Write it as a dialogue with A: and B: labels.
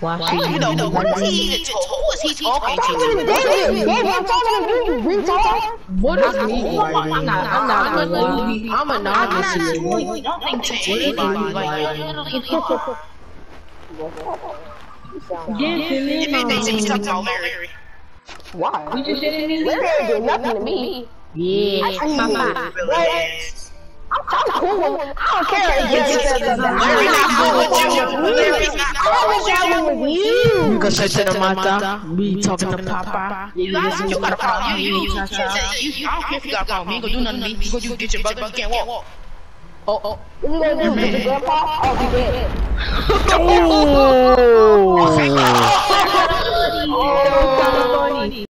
A: Watching
B: You know, what is he even talking? Who is he talking to?
C: David, David, I'm talking to you, you retard.
A: What is me? I'm not. I'm not. I'm a newbie. I'm a novice here.
B: Don't think to anybody. Like,
A: Yes,
B: if anything, he's talking about Larry.
C: Why?
A: You just said it.
C: Larry ain't did nothing to me.
A: Yeah. Papa.
B: Really is.
C: I'm, I'm cool with I don't care if Larry says that.
B: Larry not cool with you. Larry's not cool with you.
C: I'm with you.
A: You can say to the mata. We talking to Papa. Yeah, you listen
B: You
A: to
B: gotta
A: Papa.
B: call you. You, you, you, you, I don't care if you gotta call me. You gonna do nothing to me. You gonna you get your brother. You can't walk.
A: Oh, oh.
C: What you gonna do? Get your grandpa? Oh, he dead.
A: Oh.